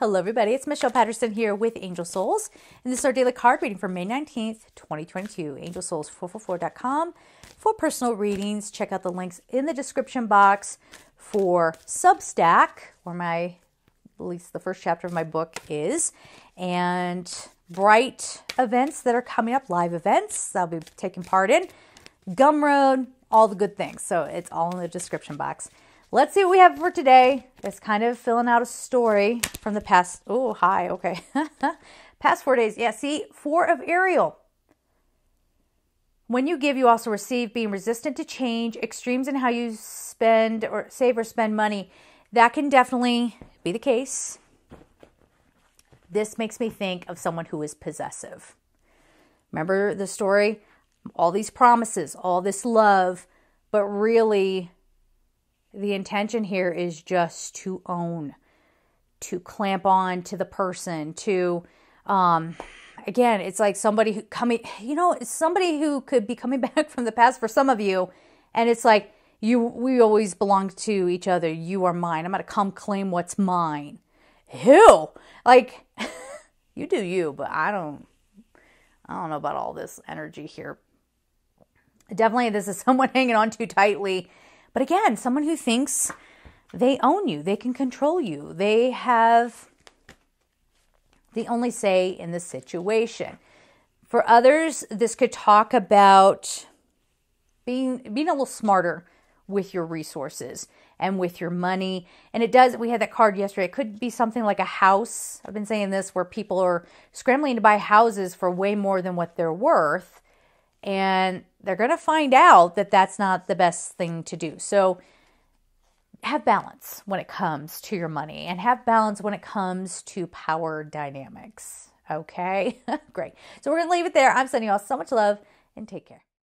Hello, everybody. It's Michelle Patterson here with Angel Souls, and this is our daily card reading for May 19th, 2022. AngelSouls444.com for personal readings. Check out the links in the description box for Substack, where my, at least the first chapter of my book is, and bright events that are coming up, live events I'll be taking part in, Gumroad, all the good things. So it's all in the description box. Let's see what we have for today. It's kind of filling out a story from the past. Oh, hi. Okay. past four days. Yeah, see, four of Ariel. When you give, you also receive, being resistant to change, extremes in how you spend or save or spend money. That can definitely be the case. This makes me think of someone who is possessive. Remember the story? All these promises, all this love, but really the intention here is just to own, to clamp on to the person, to, um, again, it's like somebody who coming, you know, somebody who could be coming back from the past for some of you. And it's like, you, we always belong to each other. You are mine. I'm going to come claim what's mine. Who? Like, you do you, but I don't, I don't know about all this energy here. Definitely, this is someone hanging on too tightly but again, someone who thinks they own you, they can control you, they have the only say in the situation. For others, this could talk about being being a little smarter with your resources and with your money. And it does, we had that card yesterday. It could be something like a house. I've been saying this where people are scrambling to buy houses for way more than what they're worth and they're going to find out that that's not the best thing to do. So have balance when it comes to your money and have balance when it comes to power dynamics. Okay, great. So we're going to leave it there. I'm sending you all so much love and take care.